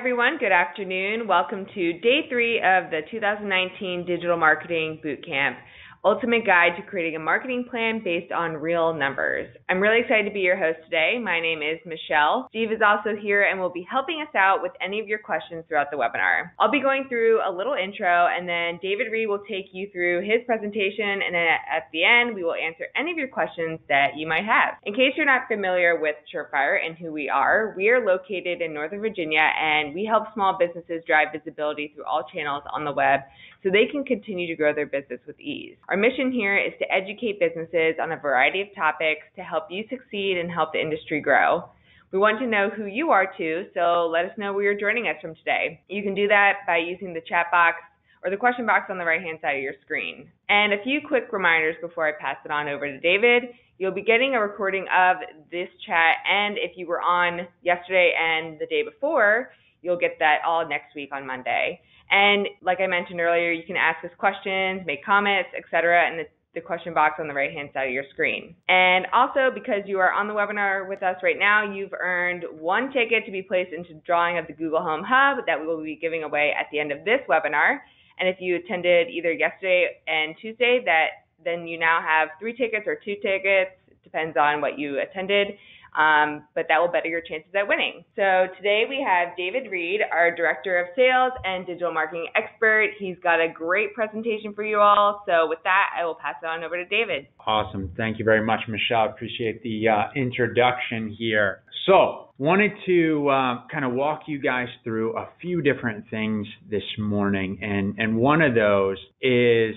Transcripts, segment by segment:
everyone. Good afternoon. Welcome to day three of the 2019 Digital Marketing Bootcamp ultimate guide to creating a marketing plan based on real numbers. I'm really excited to be your host today. My name is Michelle. Steve is also here and will be helping us out with any of your questions throughout the webinar. I'll be going through a little intro and then David Reed will take you through his presentation and then at the end we will answer any of your questions that you might have. In case you're not familiar with Surefire and who we are, we are located in Northern Virginia and we help small businesses drive visibility through all channels on the web so they can continue to grow their business with ease. Our mission here is to educate businesses on a variety of topics to help you succeed and help the industry grow. We want to know who you are too, so let us know where you're joining us from today. You can do that by using the chat box or the question box on the right hand side of your screen. And a few quick reminders before I pass it on over to David. You'll be getting a recording of this chat, and if you were on yesterday and the day before, you'll get that all next week on Monday. And like I mentioned earlier, you can ask us questions, make comments, etc. in the, the question box on the right hand side of your screen. And also, because you are on the webinar with us right now, you've earned one ticket to be placed into the drawing of the Google Home Hub that we will be giving away at the end of this webinar. And if you attended either yesterday and Tuesday, that then you now have three tickets or two tickets, depends on what you attended um, but that will better your chances at winning. So today we have David Reed, our Director of Sales and Digital Marketing Expert. He's got a great presentation for you all. So with that, I will pass it on over to David. Awesome. Thank you very much, Michelle. Appreciate the uh, introduction here. So, wanted to uh, kind of walk you guys through a few different things this morning, and and one of those is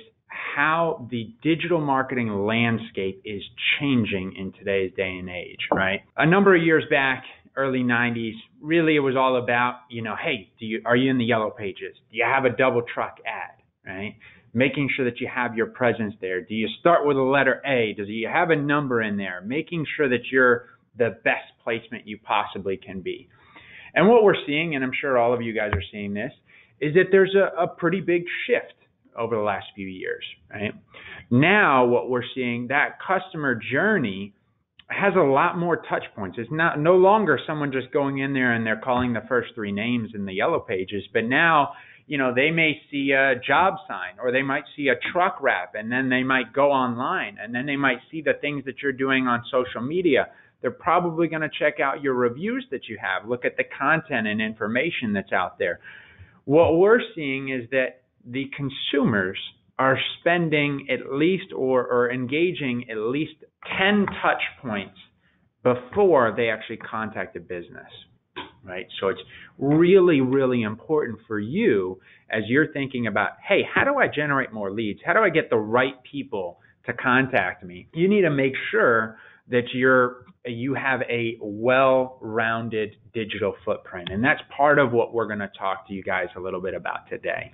how the digital marketing landscape is changing in today's day and age, right? A number of years back, early 90s, really it was all about, you know, hey, do you are you in the yellow pages? Do you have a double truck ad, right? Making sure that you have your presence there. Do you start with a letter A? Does you have a number in there? Making sure that you're the best placement you possibly can be. And what we're seeing, and I'm sure all of you guys are seeing this, is that there's a, a pretty big shift over the last few years, right? Now what we're seeing that customer journey has a lot more touch points. It's not no longer someone just going in there and they're calling the first three names in the yellow pages, but now you know they may see a job sign or they might see a truck wrap and then they might go online and then they might see the things that you're doing on social media they're probably going to check out your reviews that you have look at the content and information that's out there what we're seeing is that the consumers are spending at least or, or engaging at least 10 touch points before they actually contact a business right? So it's really really important for you as you're thinking about hey how do i generate more leads? How do i get the right people to contact me? You need to make sure that you're you have a well-rounded digital footprint. And that's part of what we're going to talk to you guys a little bit about today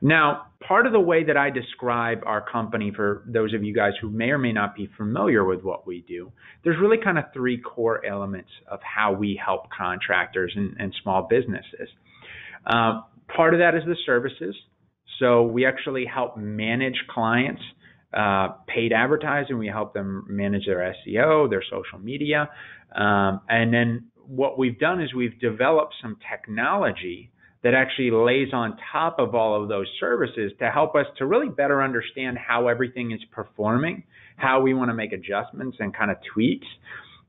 now, part of the way that I describe our company for those of you guys who may or may not be familiar with what we do, there's really kind of three core elements of how we help contractors and, and small businesses. Uh, part of that is the services. So we actually help manage clients uh, paid advertising. We help them manage their SEO, their social media. Um, and then what we've done is we've developed some technology that actually lays on top of all of those services to help us to really better understand how everything is performing, how we want to make adjustments and kind of tweaks.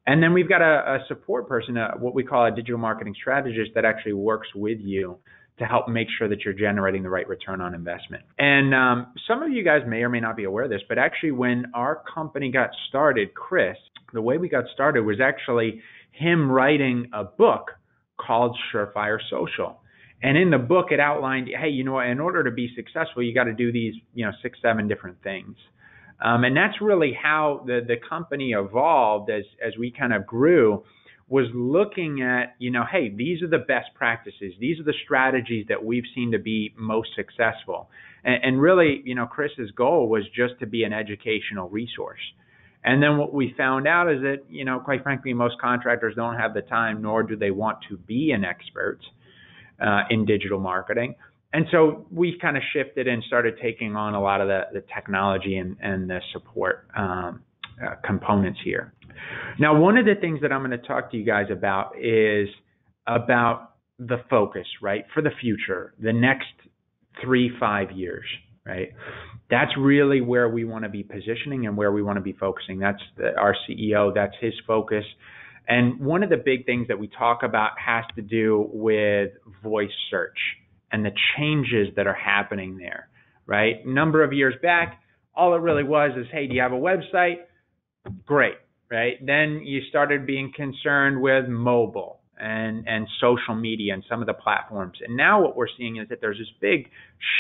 And then we've got a, a support person, a, what we call a digital marketing strategist that actually works with you to help make sure that you're generating the right return on investment. And um, some of you guys may or may not be aware of this, but actually, when our company got started, Chris, the way we got started was actually him writing a book called Surefire Social. And in the book, it outlined, hey, you know, in order to be successful, you got to do these, you know, six, seven different things. Um, and that's really how the the company evolved as as we kind of grew, was looking at, you know, hey, these are the best practices. These are the strategies that we've seen to be most successful. And, and really, you know, Chris's goal was just to be an educational resource. And then what we found out is that, you know, quite frankly, most contractors don't have the time, nor do they want to be an expert uh, in digital marketing. And so we kind of shifted and started taking on a lot of the, the technology and, and the support um, uh, components here. Now, one of the things that I'm going to talk to you guys about is about the focus, right, for the future, the next three, five years, right? That's really where we want to be positioning and where we want to be focusing. That's the, our CEO, that's his focus. And one of the big things that we talk about has to do with voice search and the changes that are happening there, right? Number of years back, all it really was is, hey, do you have a website? Great, right? Then you started being concerned with mobile and and social media and some of the platforms. And now what we're seeing is that there's this big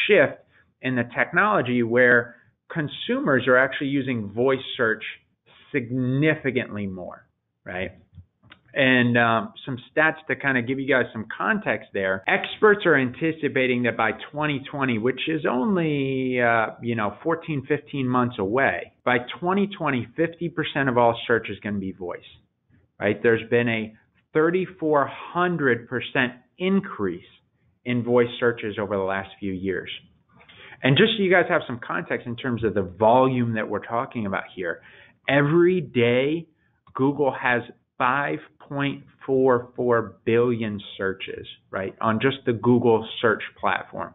shift in the technology where consumers are actually using voice search significantly more, right? And um, some stats to kind of give you guys some context there. Experts are anticipating that by 2020, which is only, uh, you know, 14, 15 months away, by 2020, 50% of all search is going to be voice, right? There's been a 3,400% increase in voice searches over the last few years. And just so you guys have some context in terms of the volume that we're talking about here, every day Google has 5.44 billion searches, right, on just the Google search platform,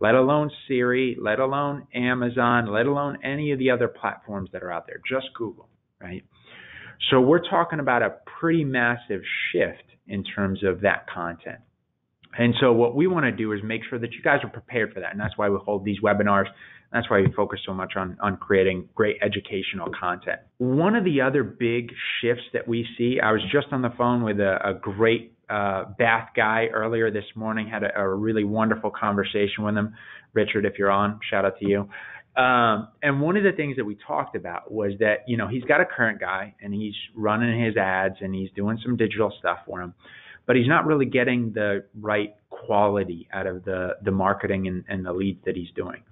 let alone Siri, let alone Amazon, let alone any of the other platforms that are out there, just Google, right? So we're talking about a pretty massive shift in terms of that content. And so what we want to do is make sure that you guys are prepared for that. And that's why we hold these webinars. That's why we focus so much on, on creating great educational content. One of the other big shifts that we see, I was just on the phone with a, a great uh, Bath guy earlier this morning, had a, a, really wonderful conversation with him. Richard, if you're on, shout out to you. Um, and one of the things that we talked about was that, you know, he's got a current guy and he's running his ads and he's doing some digital stuff for him but he's not really getting the right quality out of the the marketing and, and the leads that he's doing.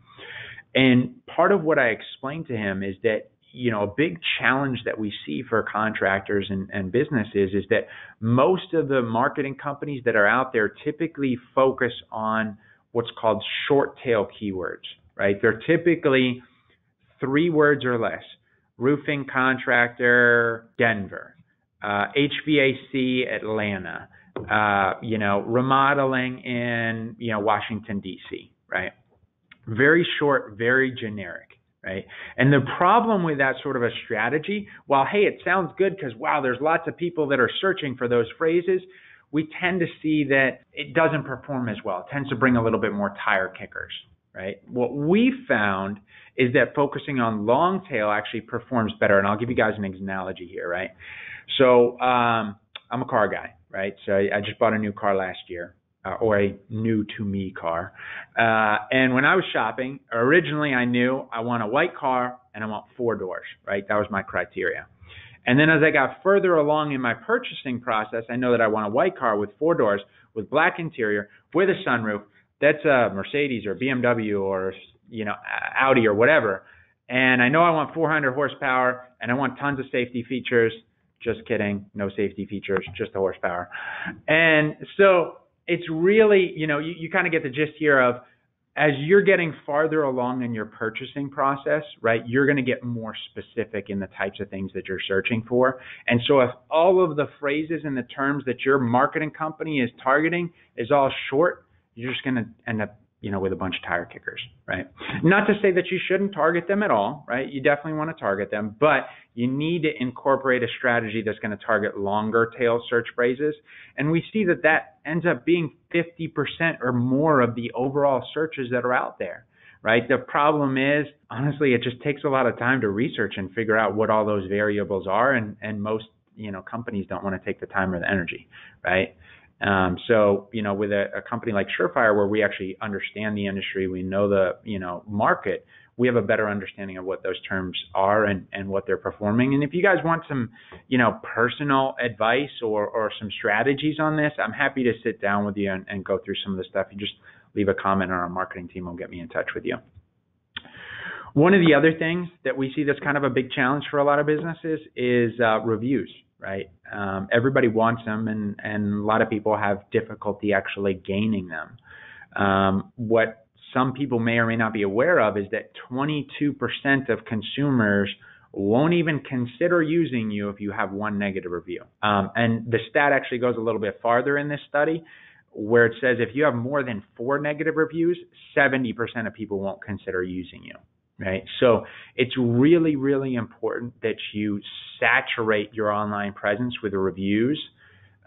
And part of what I explained to him is that you know a big challenge that we see for contractors and, and businesses is that most of the marketing companies that are out there typically focus on what's called short tail keywords, right? They're typically three words or less. Roofing contractor, Denver. Uh, HVAC, Atlanta uh, you know, remodeling in, you know, Washington, D.C., right? Very short, very generic, right? And the problem with that sort of a strategy, while, hey, it sounds good because, wow, there's lots of people that are searching for those phrases, we tend to see that it doesn't perform as well. It tends to bring a little bit more tire kickers, right? What we found is that focusing on long tail actually performs better. And I'll give you guys an analogy here, right? So um, I'm a car guy, right? So I, I just bought a new car last year, uh, or a new to me car. Uh, and when I was shopping, originally I knew I want a white car and I want four doors, right? That was my criteria. And then as I got further along in my purchasing process, I know that I want a white car with four doors, with black interior, with a sunroof. That's a Mercedes or BMW or you know Audi or whatever. And I know I want 400 horsepower and I want tons of safety features just kidding. No safety features, just the horsepower. And so it's really, you know, you, you kind of get the gist here of as you're getting farther along in your purchasing process, right, you're going to get more specific in the types of things that you're searching for. And so if all of the phrases and the terms that your marketing company is targeting is all short, you're just going to end up you know, with a bunch of tire kickers, right? Not to say that you shouldn't target them at all, right? You definitely want to target them, but you need to incorporate a strategy that's going to target longer tail search phrases. And we see that that ends up being 50% or more of the overall searches that are out there, right? The problem is, honestly, it just takes a lot of time to research and figure out what all those variables are. And, and most, you know, companies don't want to take the time or the energy, right? Um, so, you know, with a, a, company like Surefire, where we actually understand the industry, we know the, you know, market, we have a better understanding of what those terms are and, and what they're performing. And if you guys want some, you know, personal advice or, or some strategies on this, I'm happy to sit down with you and, and go through some of the stuff. You just leave a comment on our marketing team will get me in touch with you. One of the other things that we see that's kind of a big challenge for a lot of businesses is uh, reviews right? Um, everybody wants them, and and a lot of people have difficulty actually gaining them. Um, what some people may or may not be aware of is that 22% of consumers won't even consider using you if you have one negative review. Um, and the stat actually goes a little bit farther in this study. where it says if you have more than four negative reviews, 70% of people won't consider using you. Right. So it's really, really important that you saturate your online presence with reviews.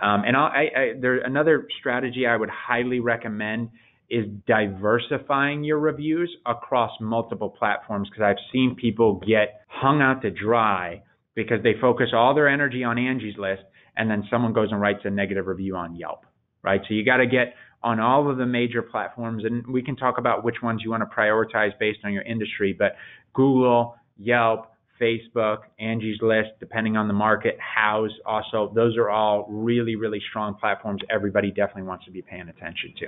Um, and I, I, there another strategy I would highly recommend is diversifying your reviews across multiple platforms because I've seen people get hung out to dry because they focus all their energy on Angie's List and then someone goes and writes a negative review on Yelp, right? So you got to get on all of the major platforms, and we can talk about which ones you want to prioritize based on your industry, but Google, Yelp, Facebook, Angie's List, depending on the market, Houzz also, those are all really, really strong platforms everybody definitely wants to be paying attention to,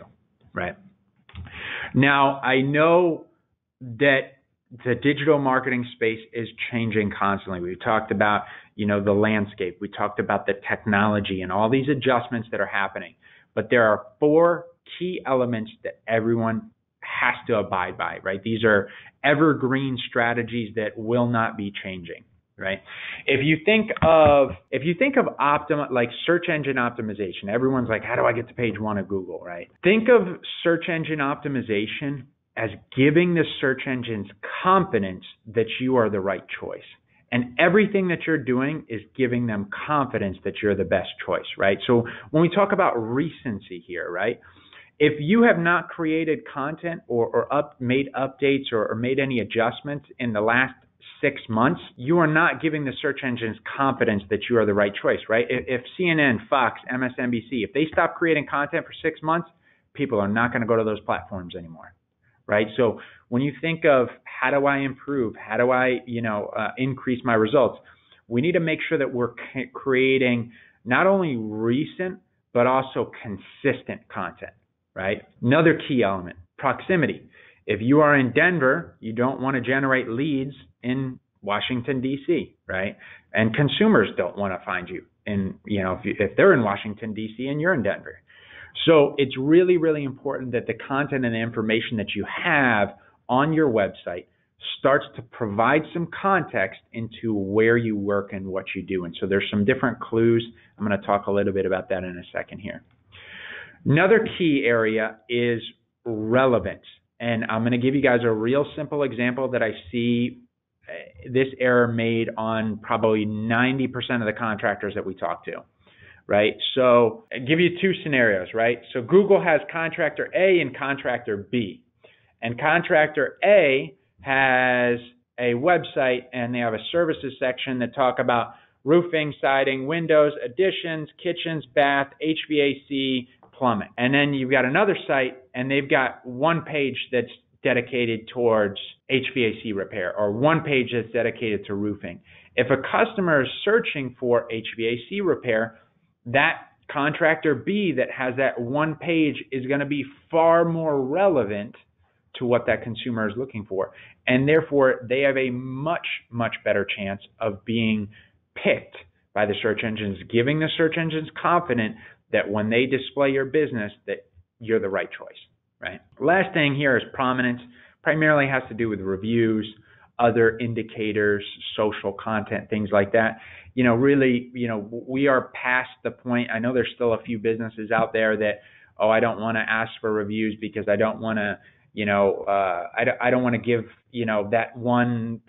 right? Now, I know that the digital marketing space is changing constantly. We talked about, you know, the landscape. We talked about the technology and all these adjustments that are happening. But there are four key elements that everyone has to abide by, right? These are evergreen strategies that will not be changing, right? If you think of if you think of optim like search engine optimization, everyone's like, how do I get to page one of Google, right? Think of search engine optimization as giving the search engines confidence that you are the right choice. And everything that you're doing is giving them confidence that you're the best choice, right? So when we talk about recency here, right? If you have not created content or, or up, made updates or, or made any adjustments in the last six months, you are not giving the search engines confidence that you are the right choice, right? If, if CNN, Fox, MSNBC, if they stop creating content for six months, people are not going to go to those platforms anymore right? So when you think of how do I improve, how do I, you know, uh, increase my results, we need to make sure that we're c- creating not only recent but also consistent content, right? Another key element, proximity. If you are in Denver, you don't want to generate leads in Washington D.C., right? And consumers don't want to find you in, you know, if, you, if they're in Washington D.C. and you're in Denver. So it's really, really important that the content and information that you have on your website starts to provide some context into where you work and what you do. And so there's some different clues. I'm going to talk a little bit about that in a second here. Another key area is relevance. And I'm going to give you guys a real simple example that I see uh, this error made on probably 90% of the contractors that we talk to right? So I'll give you two scenarios, right? So Google has contractor A and contractor B. And contractor A has a website and they have a services section that talk about roofing, siding, windows, additions, kitchens, bath, HVAC, plumbing. And then you've got another site and they've got one page that's dedicated towards HVAC repair or one page that's dedicated to roofing. If a customer is searching for HVAC repair, that contractor B that has that one page is going to be far more relevant to what that consumer is looking for. And therefore, they have a much, much better chance of being picked by the search engines, giving the search engines confident that when they display your business, that you're the right choice, right? Last thing here is prominence. Primarily has to do with reviews, other indicators, social content, things like that you know, really, you know, we are past the point. I know there's still a few businesses out there that, oh, I don't want to ask for reviews because I don't want to, you know, uh, I, don't, I don't want to give, you know, that 1%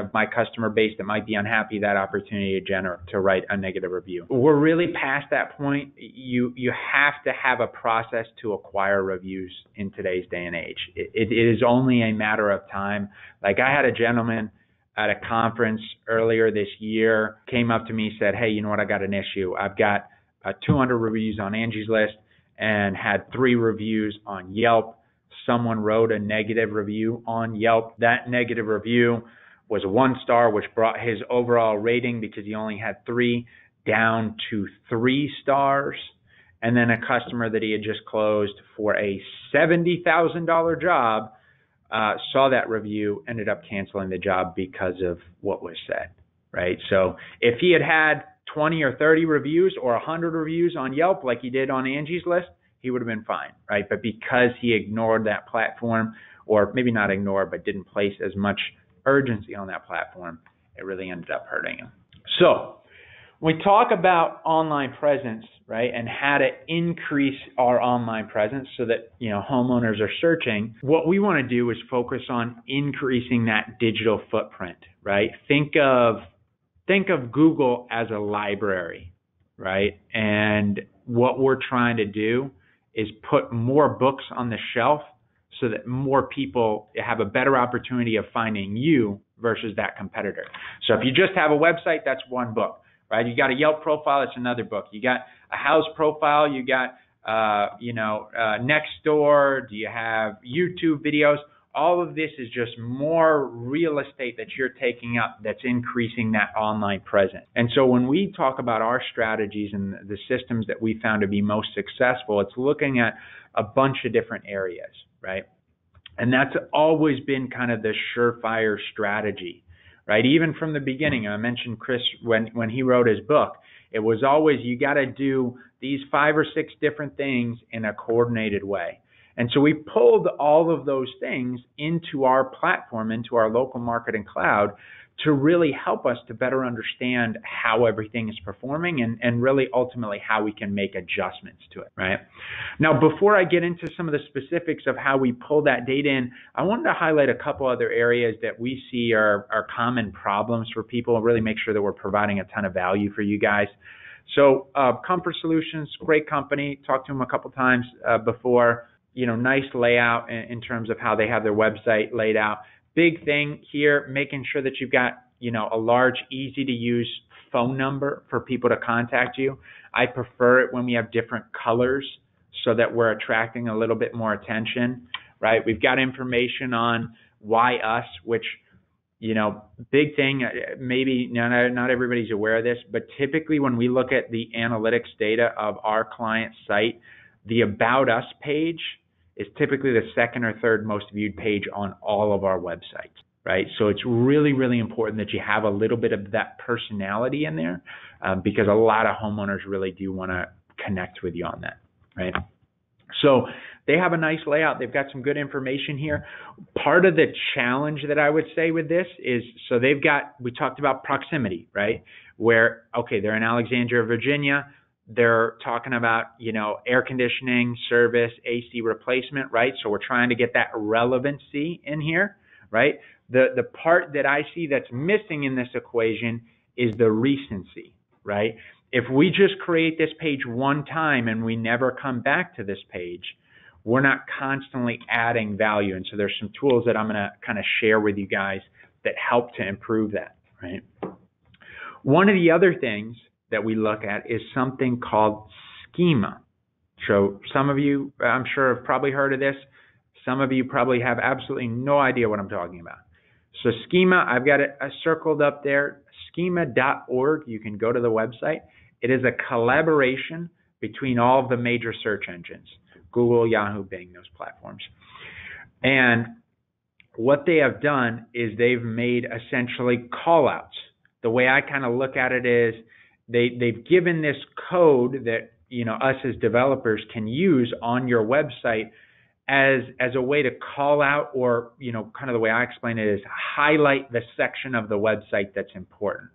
of my customer base that might be unhappy that opportunity to to write a negative review. We're really past that point. You, you have to have a process to acquire reviews in today's day and age. it, it, it is only a matter of time. Like I had a gentleman, at a conference earlier this year came up to me said, "Hey, you know what? I got an issue. I've got uh, 200 reviews on Angie's List and had three reviews on Yelp. Someone wrote a negative review on Yelp. That negative review was one star, which brought his overall rating because he only had three down to three stars. And then a customer that he had just closed for a $70,000 job uh, saw that review, ended up canceling the job because of what was said, right? So if he had had 20 or 30 reviews or 100 reviews on Yelp like he did on Angie's List, he would have been fine, right? But because he ignored that platform, or maybe not ignored, but didn't place as much urgency on that platform, it really ended up hurting him. So we talk about online presence, right, and how to increase our online presence so that, you know, homeowners are searching, what we want to do is focus on increasing that digital footprint, right? Think of think of Google as a library, right? And what we're trying to do is put more books on the shelf so that more people have a better opportunity of finding you versus that competitor. So if you just have a website, that's one book right? You got a Yelp profile, it's another book. You got a Houzz profile, you got uh, you know, uh, Nextdoor, do you have YouTube videos? All of this is just more real estate that you're taking up that's increasing that online presence. And so when we talk about our strategies and the systems that we found to be most successful, it's looking at a bunch of different areas, right? And that's always been kind of the surefire strategy right? Even from the beginning, I mentioned Chris when when he wrote his book, it was always you got to do these five or six different things in a coordinated way. And so we pulled all of those things into our platform, into our local marketing cloud to really help us to better understand how everything is performing and, and really ultimately how we can make adjustments to it, right? Now, before I get into some of the specifics of how we pull that data in, I wanted to highlight a couple other areas that we see are, are common problems for people and really make sure that we're providing a ton of value for you guys. So, uh, Comfort Solutions, great company. Talked to them a couple times uh, before. You know, nice layout in, in terms of how they have their website laid out big thing here, making sure that you've got, you know, a large, easy to use phone number for people to contact you. I prefer it when we have different colors so that we're attracting a little bit more attention, right? We've got information on why us, which, you know, big thing, uh, maybe not, not everybody's aware of this, but typically when we look at the analytics data of our client site, the About Us page is typically the second or third most viewed page on all of our websites, right? So it's really, really important that you have a little bit of that personality in there um, because a lot of homeowners really do want to connect with you on that, right? So they have a nice layout. They've got some good information here. Part of the challenge that I would say with this is so they've got, we talked about proximity, right? Where, okay, they're in Alexandria, Virginia they're talking about, you know, air conditioning, service, AC replacement, right? So we're trying to get that relevancy in here, right? The the part that I see that's missing in this equation is the recency, right? If we just create this page one time and we never come back to this page, we're not constantly adding value. And so there's some tools that I'm going to kind of share with you guys that help to improve that, right? One of the other things that we look at is something called schema. So some of you, I'm sure, have probably heard of this. Some of you probably have absolutely no idea what I'm talking about. So schema, I've got it uh, circled up there, schema.org. You can go to the website. It is a collaboration between all of the major search engines, Google, Yahoo, Bing, those platforms. And what they have done is they've made essentially callouts. The way I kind of look at it is they they've given this code that you know us as developers can use on your website as as a way to call out or you know kind of the way I explain it is highlight the section of the website that's important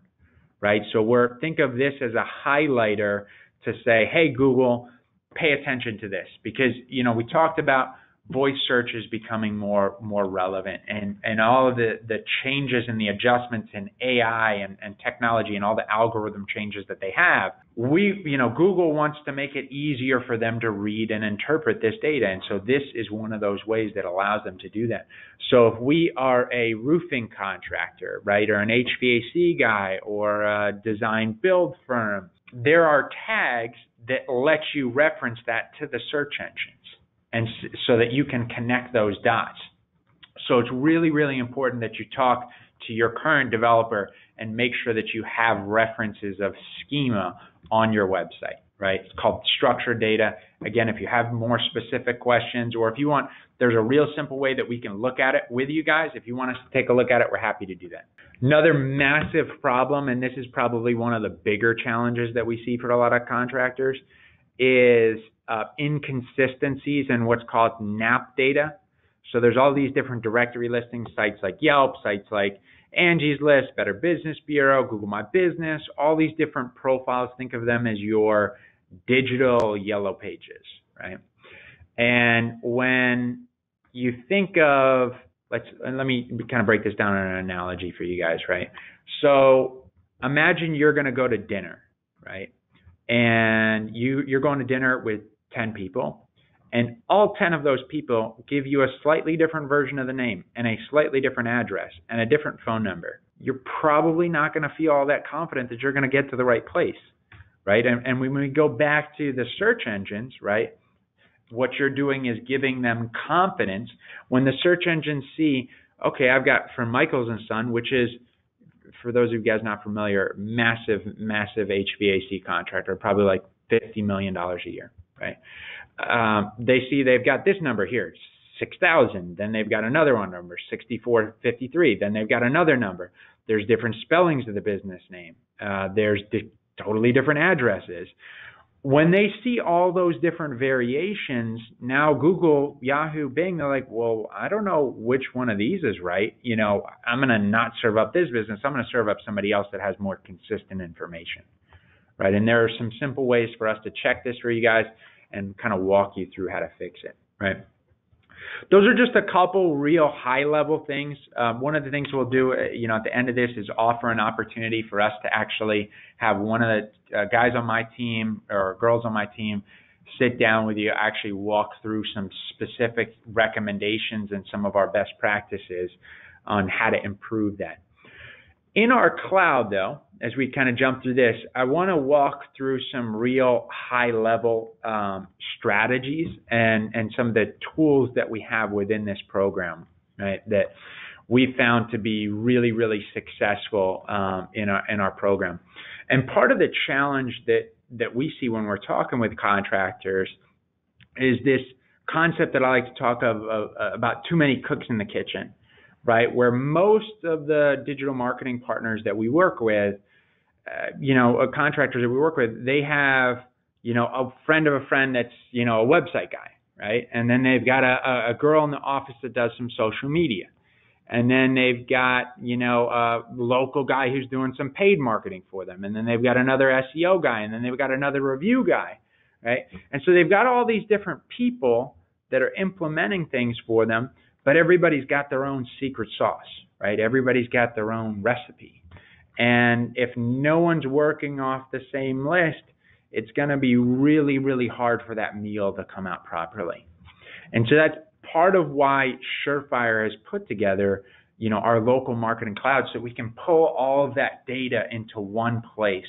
right? So we're think of this as a highlighter to say hey Google pay attention to this. Because you know we talked about voice search is becoming more more relevant. And and all of the the changes and the adjustments in AI and, and technology and all the algorithm changes that they have we you know Google wants to make it easier for them to read and interpret this data. And so this is one of those ways that allows them to do that. So if we are a roofing contractor right or an HVAC guy or a design build firm there are tags that let you reference that to the search engine and so that you can connect those dots. So it's really, really important that you talk to your current developer and make sure that you have references of schema on your website, right? It's called structured data. Again, if you have more specific questions or if you want, there's a real simple way that we can look at it with you guys. If you want us to take a look at it, we're happy to do that. Another massive problem, and this is probably one of the bigger challenges that we see for a lot of contractors, is Uh, inconsistencies in what's called NAP data. So there's all these different directory listing sites like Yelp, sites like Angie's List, Better Business Bureau, Google My Business, all these different profiles. Think of them as your digital yellow pages, right? And when you think of let's let me kind of break this down in an analogy for you guys, right? So imagine you're going to go to dinner, right? And you you're going to dinner with 10 people and all 10 of those people give you a slightly different version of the name and a slightly different address and a different phone number. You're probably not going to feel all that confident that you're going to get to the right place, right? And, and when we go back to the search engines, right? What you're doing is giving them confidence when the search engines see, okay, I've got from Michaels and Son, which is for those of you guys not familiar, massive, massive HVAC contractor, probably like $50 million a year, right? Um, they see they've got this number here, 6,000. Then they've got another one number, 6453. Then they've got another number. There's different spellings of the business name. Uh, there's di- totally different addresses. When they see all those different variations, now Google, Yahoo, Bing, they're like, well, I don't know which one of these is right. You know, I'm going to not serve up this business. I'm going to serve up somebody else that has more consistent information. Right. And there are some simple ways for us to check this for you guys and kind of walk you through how to fix it, right? Those are just a couple real high level things. Um, one of the things we'll do, uh, you know, at the end of this is offer an opportunity for us to actually have one of the uh, guys on my team or girls on my team sit down with you, actually walk through some specific recommendations and some of our best practices on how to improve that. In our cloud, though, as we kind of jump through this, I want to walk through some real high level um, strategies and, and some of the tools that we have within this program, right? That we found to be really, really successful um, in our in our program. And part of the challenge that that we see when we're talking with contractors is this concept that I like to talk of, of about too many cooks in the kitchen right? Where most of the digital marketing partners that we work with uh, you know, uh, contractors that we work with, they have, you know, a friend of a friend that's, you know, a website guy, right? And then they've got a, a girl in the office that does some social media. And then they've got, you know, a local guy who's doing some paid marketing for them. And then they've got another SEO guy. And then they've got another review guy, right? And so they've got all these different people that are implementing things for them, but everybody's got their own secret sauce, right? Everybody's got their own recipe. And if no one's working off the same list, it's going to be really, really hard for that meal to come out properly. And so that's part of why Surefire has put together, you know, our local marketing cloud so we can pull all of that data into one place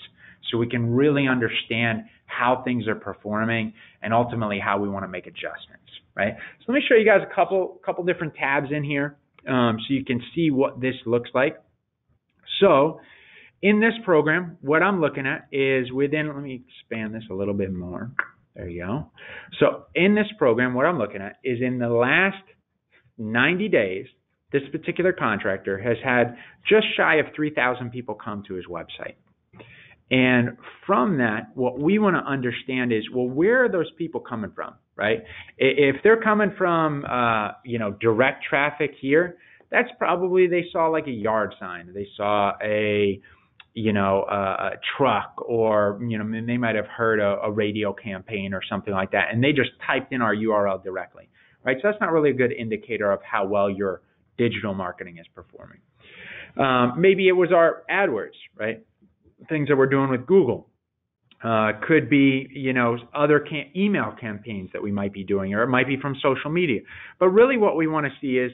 so we can really understand how things are performing and ultimately how we want to make adjustments, right? So let me show you guys a couple couple different tabs in here um, so you can see what this looks like. So in this program, what I'm looking at is within, let me expand this a little bit more. There you go. So in this program, what I'm looking at is in the last 90 days, this particular contractor has had just shy of 3,000 people come to his website. And from that, what we want to understand is, well, where are those people coming from, right? If they're coming from, uh, you know, direct traffic here, that's probably they saw like a yard sign, they saw a you know, a, a truck or, you know, they might have heard a, a radio campaign or something like that, and they just typed in our URL directly, right? So that's not really a good indicator of how well your digital marketing is performing. Um, maybe it was our AdWords, right? Things that we're doing with Google. Uh, could be, you know, other cam- email campaigns that we might be doing, or it might be from social media. But really, what we want to see is,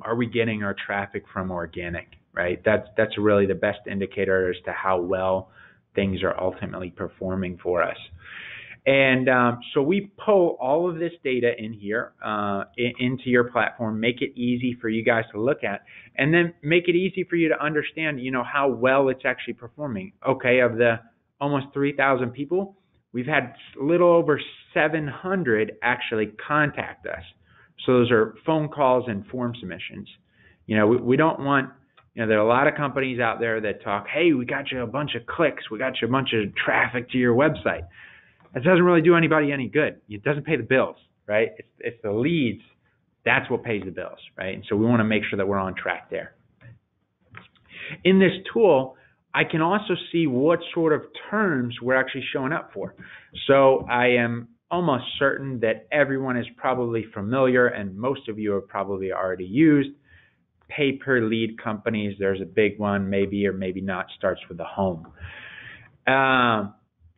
are we getting our traffic from organic? Right? That's that's really the best indicator as to how well things are ultimately performing for us. And um, so we pull all of this data in here uh, in, into your platform, make it easy for you guys to look at, and then make it easy for you to understand, you know, how well it's actually performing. Okay, of the almost 3,000 people, we've had little over 700 actually contact us. So those are phone calls and form submissions. You know, we, we don't want you know, there are a lot of companies out there that talk, hey, we got you a bunch of clicks, we got you a bunch of traffic to your website. That doesn't really do anybody any good. It doesn't pay the bills, right? It's, it's the leads. That's what pays the bills, right? And so we want to make sure that we're on track there. In this tool, I can also see what sort of terms we're actually showing up for. So I am almost certain that everyone is probably familiar, and most of you have probably already used pay per lead companies. There's a big one, maybe or maybe not, starts with the home. Um,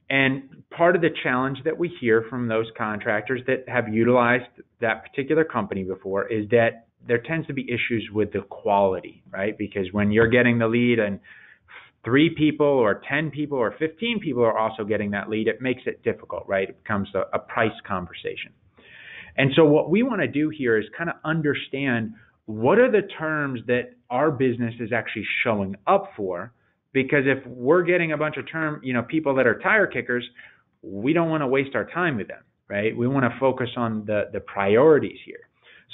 and part of the challenge that we hear from those contractors that have utilized that particular company before is that there tends to be issues with the quality, right? Because when you're getting the lead and three people or 10 people or 15 people are also getting that lead, it makes it difficult, right? It becomes a, a price conversation. And so what we want to do here is kind of understand what are the terms that our business is actually showing up for because if we're getting a bunch of term, you know, people that are tire kickers, we don't want to waste our time with them, right? We want to focus on the the priorities here.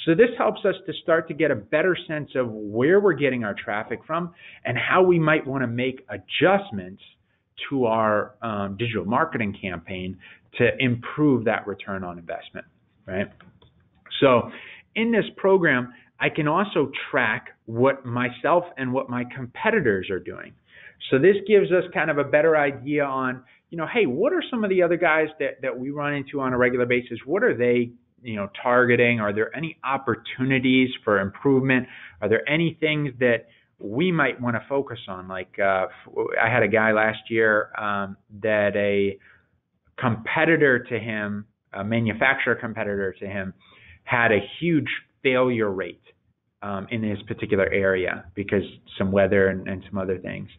So this helps us to start to get a better sense of where we're getting our traffic from and how we might want to make adjustments to our um, digital marketing campaign to improve that return on investment, right? So in this program, I can also track what myself and what my competitors are doing. So this gives us kind of a better idea on, you know, hey, what are some of the other guys that, that we run into on a regular basis? What are they, you know, targeting? Are there any opportunities for improvement? Are there any things that we might want to focus on? Like uh, I had a guy last year um, that a competitor to him, a manufacturer competitor to him, had a huge failure rate um, in his particular area because some weather and, and some other things.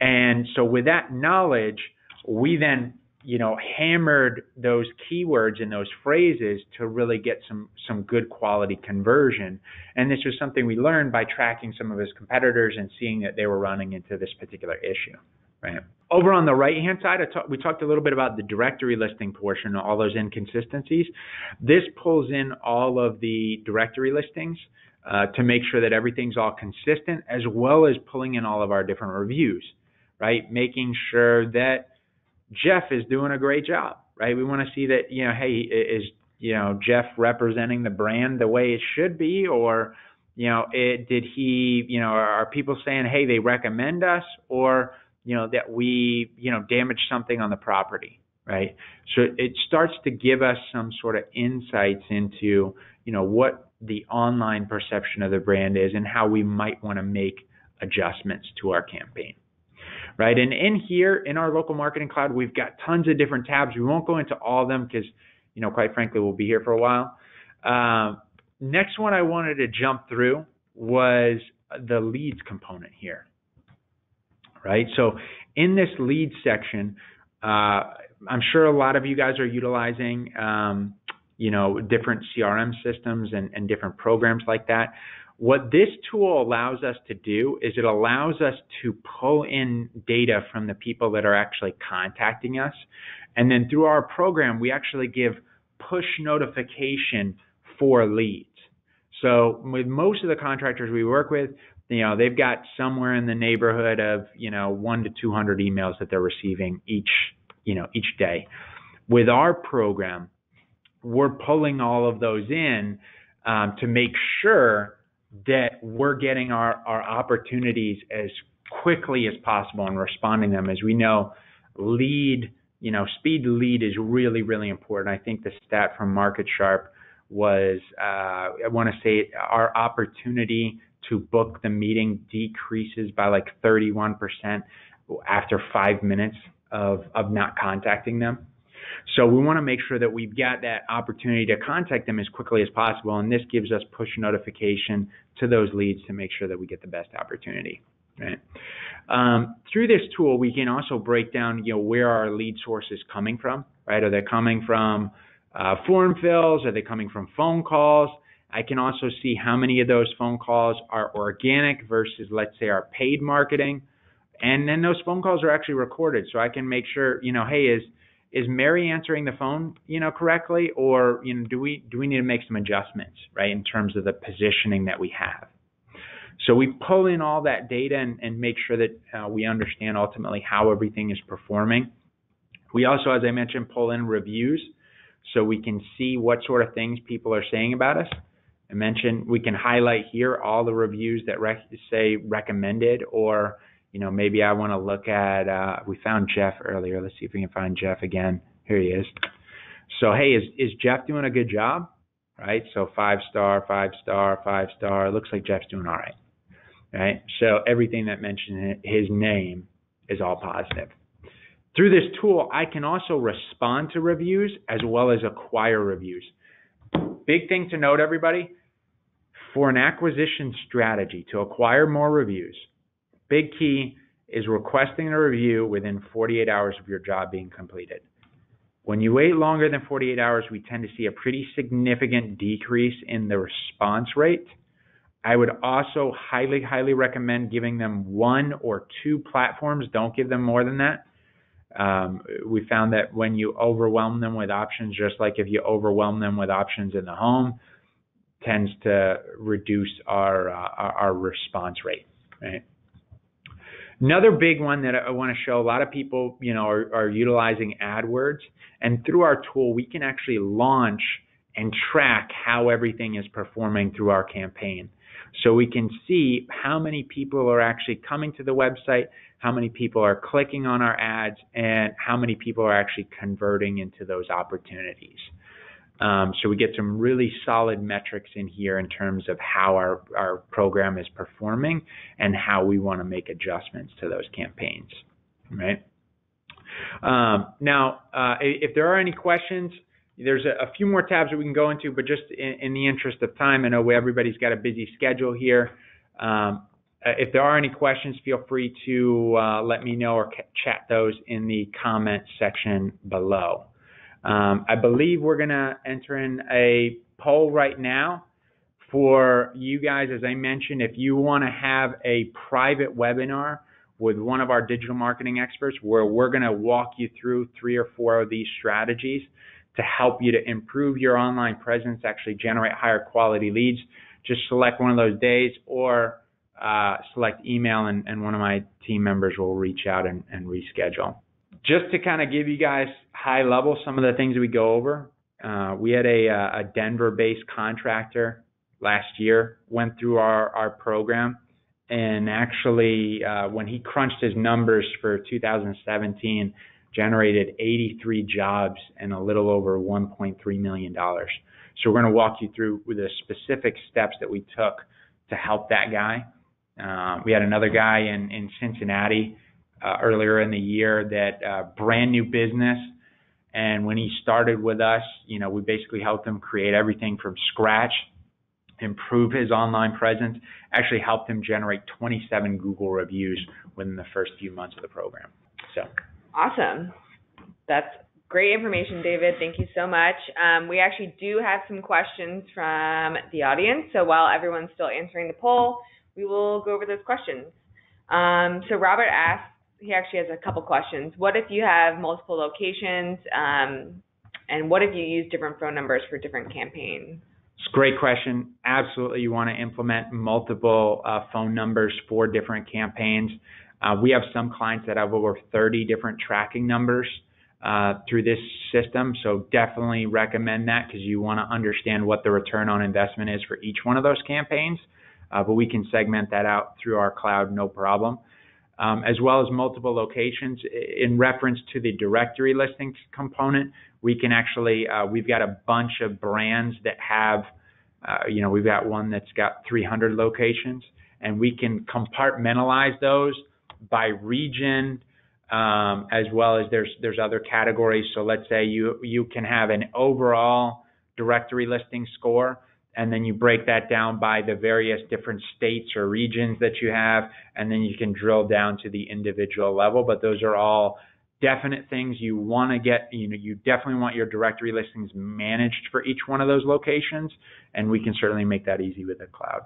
And so with that knowledge, we then you know hammered those keywords and those phrases to really get some some good quality conversion and this was something we learned by tracking some of his competitors and seeing that they were running into this particular issue right over on the right hand side talk, we talked a little bit about the directory listing portion all those inconsistencies this pulls in all of the directory listings uh, to make sure that everything's all consistent as well as pulling in all of our different reviews right? Making sure that Jeff is doing a great job, right? We want to see that, you know, hey, is, you know, Jeff representing the brand the way it should be or, you know, it, did he, you know, are people saying, hey, they recommend us or, you know, that we, you know, damage something on the property, right? So it starts to give us some sort of insights into, you know, what the online perception of the brand is and how we might want to make adjustments to our campaign right? And in here, in our local marketing cloud, we've got tons of different tabs. We won't go into all of them because, you know, quite frankly, we'll be here for a while. Uh, next one I wanted to jump through was the leads component here, right? So in this lead section, uh, I'm sure a lot of you guys are utilizing, um, you know, different CRM systems and, and different programs like that. What this tool allows us to do is it allows us to pull in data from the people that are actually contacting us. And then through our program, we actually give push notification for leads. So with most of the contractors we work with, you know, they've got somewhere in the neighborhood of, you know, one to 200 emails that they're receiving each, you know, each day. With our program, we're pulling all of those in um, to make sure that we're getting our, our opportunities as quickly as possible and responding them. As we know, lead, you know, speed lead is really, really important. I think the stat from Market Sharp was, uh, I want to say our opportunity to book the meeting decreases by like 31% after five minutes of, of not contacting them. So we want to make sure that we've got that opportunity to contact them as quickly as possible, and this gives us push notification to those leads to make sure that we get the best opportunity. Right. Um, through this tool, we can also break down, you know, where our lead source is coming from. Right? Are they coming from uh, form fills? Are they coming from phone calls? I can also see how many of those phone calls are organic versus, let's say, our paid marketing. And then those phone calls are actually recorded, so I can make sure, you know, hey, is is Mary answering the phone, you know, correctly, or you know, do we do we need to make some adjustments, right, in terms of the positioning that we have? So we pull in all that data and, and make sure that uh, we understand ultimately how everything is performing. We also, as I mentioned, pull in reviews so we can see what sort of things people are saying about us. I mentioned we can highlight here all the reviews that rec- say recommended, or you know maybe I want to look at. Uh, we found Jeff earlier. Let's see if we can find Jeff again. Here he is. So hey, is is Jeff doing a good job? Right. So five star, five star, five star. Looks like Jeff's doing all right. Right. So everything that mentioned his name is all positive. Through this tool, I can also respond to reviews as well as acquire reviews. Big thing to note, everybody, for an acquisition strategy to acquire more reviews, big key is requesting a review within 48 hours of your job being completed. When you wait longer than 48 hours, we tend to see a pretty significant decrease in the response rate. I would also highly, highly recommend giving them one or two platforms. Don't give them more than that. Um, we found that when you overwhelm them with options, just like if you overwhelm them with options in the home, tends to reduce our uh, our response rate. Right. Another big one that I want to show a lot of people, you know, are, are utilizing AdWords, and through our tool, we can actually launch and track how everything is performing through our campaign. So we can see how many people are actually coming to the website, how many people are clicking on our ads, and how many people are actually converting into those opportunities. Um, so we get some really solid metrics in here in terms of how our, our program is performing and how we want to make adjustments to those campaigns. Right. Um, now, uh, if there are any questions, there's a, a, few more tabs that we can go into, but just in, in, the interest of time, I know everybody's got a busy schedule here. Um, uh, if there are any questions, feel free to uh, let me know or chat those in the comment section below. Um, I believe we're going to enter in a poll right now for you guys. As I mentioned, if you want to have a private webinar with one of our digital marketing experts where we're going to walk you through three or four of these strategies to help you to improve your online presence, actually generate higher quality leads, just select one of those days or uh, select email and, and, one of my team members will reach out and, and reschedule just to kind of give you guys high level some of the things we go over. Uh, we had a, uh, a Denver-based contractor last year went through our, our program, and actually, uh, when he crunched his numbers for 2017, generated 83 jobs and a little over 1.3 million dollars. So we're going to walk you through the specific steps that we took to help that guy. Uh, we had another guy in in Cincinnati earlier in the year that uh, brand new business. And when he started with us, you know, we basically helped him create everything from scratch, improve his online presence, actually helped him generate 27 Google reviews within the first few months of the program. So awesome. That's great information, David. Thank you so much. Um, we actually do have some questions from the audience. So while everyone's still answering the poll, we will go over those questions. Um, so Robert asked, he actually has a couple questions. What if you have multiple locations, um, and what if you use different phone numbers for different campaigns? It's a great question. Absolutely, you want to implement multiple uh, phone numbers for different campaigns. Uh, we have some clients that have over 30 different tracking numbers uh, through this system, so definitely recommend that because you want to understand what the return on investment is for each one of those campaigns. Uh, but we can segment that out through our cloud, no problem um, as well as multiple locations. In reference to the directory listings component, we can actually, uh, we've got a bunch of brands that have, uh, you know, we've got one that's got 300 locations, and we can compartmentalize those by region, um, as well as there's there's other categories. So let's say you you can have an overall directory listing score and then you break that down by the various different states or regions that you have, and then you can drill down to the individual level. But those are all definite things you want to get. You know, you definitely want your directory listings managed for each one of those locations, and we can certainly make that easy with the cloud.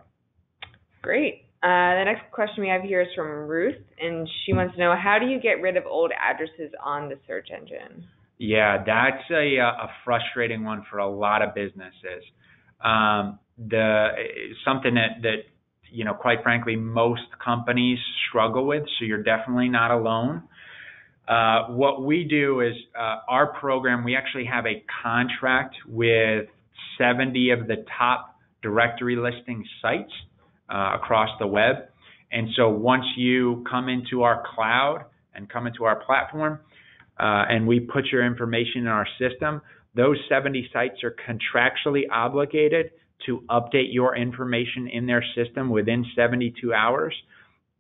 Great. Uh, the next question we have here is from Ruth, and she wants to know how do you get rid of old addresses on the search engine? Yeah, that's a, a frustrating one for a lot of businesses um, the something that that you know quite frankly most companies struggle with so you're definitely not alone uh, what we do is uh, our program we actually have a contract with 70 of the top directory listing sites uh, across the web. And so once you come into our cloud and come into our platform, uh, and we put your information in our system, those 70 sites are contractually obligated to update your information in their system within 72 hours.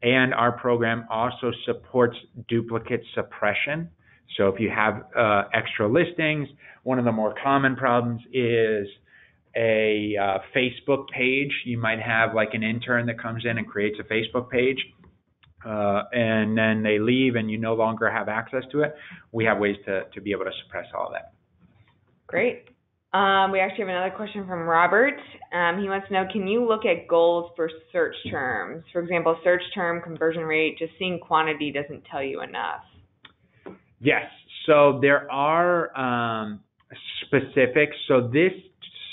And our program also supports duplicate suppression. So if you have uh, extra listings, one of the more common problems is a uh, Facebook page. You might have like an intern that comes in and creates a Facebook page. Uh, and then they leave and you no longer have access to it. We have ways to, to be able to suppress all that. Great. Um, we actually have another question from Robert. Um, he wants to know, can you look at goals for search terms? For example, search term conversion rate, just seeing quantity doesn't tell you enough. Yes. So there are um, specifics. So this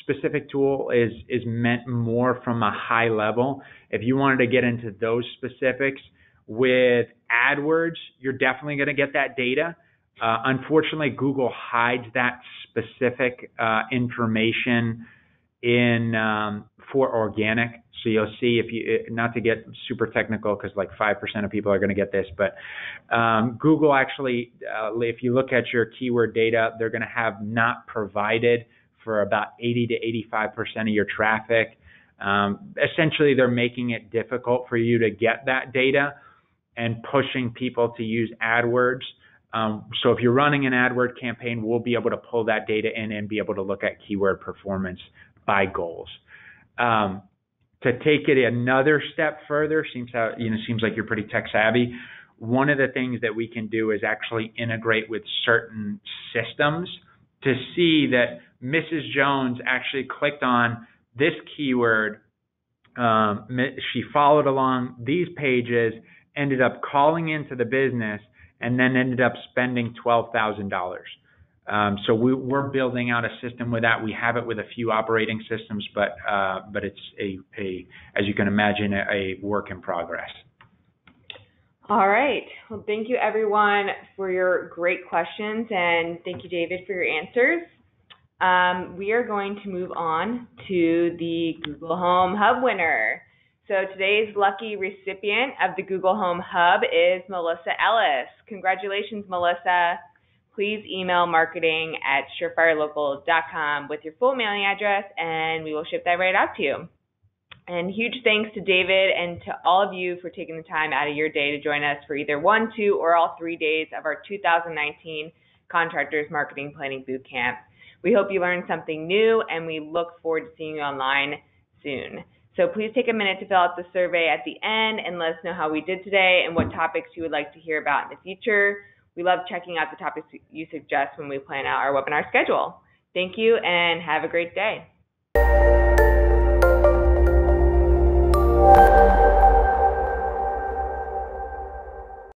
specific tool is is meant more from a high level. If you wanted to get into those specifics with AdWords, you're definitely going to get that data. Uh, unfortunately, Google hides that specific uh, information in um, for organic. So you'll see if you not to get super technical because like five percent of people are going to get this, but um, Google actually, uh, if you look at your keyword data, they're going to have not provided for about 80 to 85 percent of your traffic. Um, essentially, they're making it difficult for you to get that data and pushing people to use AdWords. Um, so if you're running an AdWord campaign, we'll be able to pull that data in and be able to look at keyword performance by goals. Um, to take it another step further, seems how you know seems like you're pretty tech savvy. One of the things that we can do is actually integrate with certain systems to see that Mrs. Jones actually clicked on this keyword. Um, she followed along these pages, ended up calling into the business, and then ended up spending twelve thousand dollars. Um, so we, are building out a system with that. We have it with a few operating systems, but uh, but it's a, a as you can imagine a, a, work in progress. All right. Well, thank you everyone for your great questions, and thank you David for your answers. Um, we are going to move on to the Google Home Hub winner. So today's lucky recipient of the Google Home Hub is Melissa Ellis. Congratulations, Melissa please email marketing at surefirelocal.com with your full mailing address and we will ship that right out to you. And huge thanks to David and to all of you for taking the time out of your day to join us for either one, two, or all three days of our 2019 Contractors Marketing Planning Boot Camp. We hope you learned something new and we look forward to seeing you online soon. So please take a minute to fill out the survey at the end and let us know how we did today and what topics you would like to hear about in the future. We love checking out the topics you suggest when we plan out our webinar schedule. Thank you and have a great day.